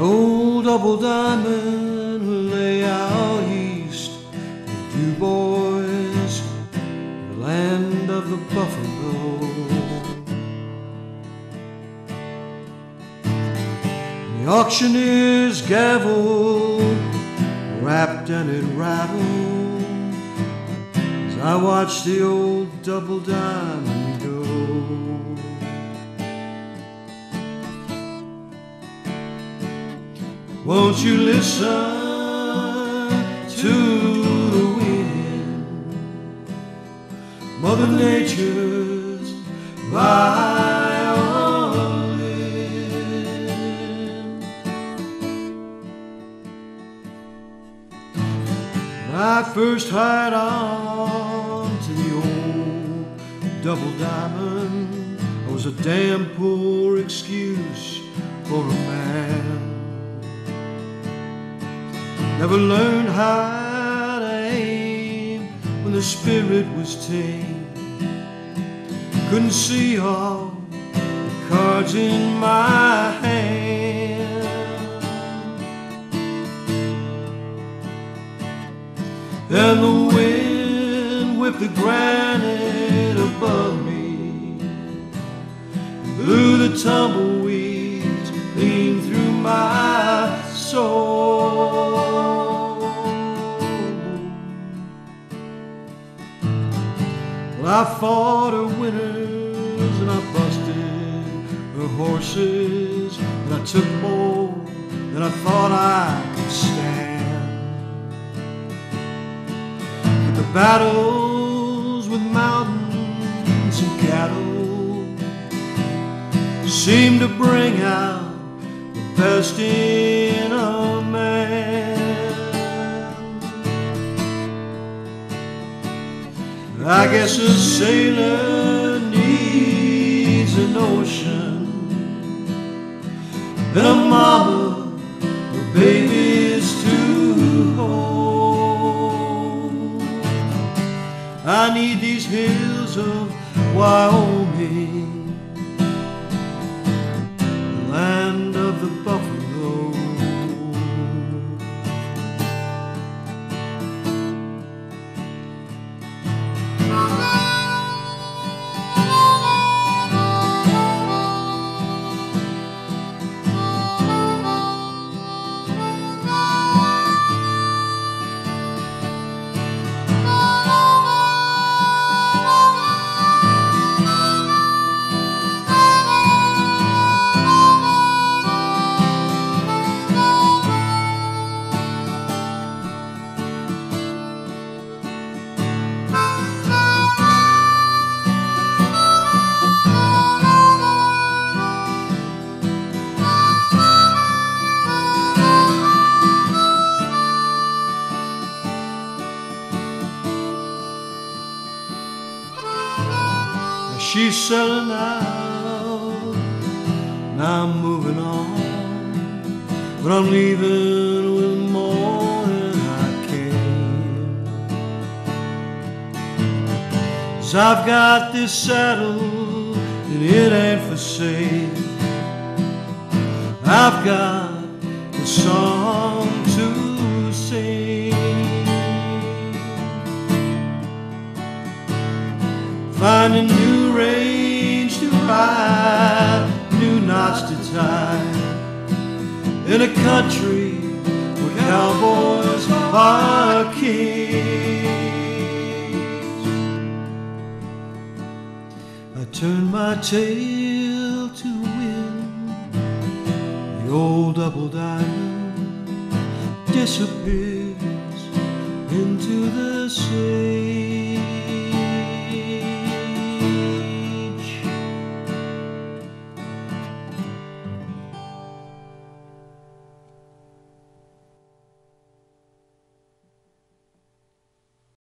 Old double diamond lay out east of Dubois, the land of the buffalo. The auctioneer's gavel rapped and it rattled as I watched the old double diamond go. Won't you listen to the wind, Mother Nature's violin? I first hired on to the old double diamond, was a damn poor excuse for a man. Never learned how to aim when the spirit was tame. Couldn't see all the cards in my hand. And the wind whipped the granite above me. Blew the tumbleweeds I fought her winners and I busted the horses and I took more than I thought I could stand. But the battles with mountains and cattle seem to bring out the best in I guess a sailor needs an ocean and a mama with babies to hold. I need these hills of Wyoming, She's selling out, now I'm moving on, but I'm leaving with more than I came. Cause I've got this saddle and it ain't for sale. I've got a song to sing. Find In a country where cowboys are kings. I turn my tail to win. The old double diamond disappears into the sea.